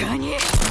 かに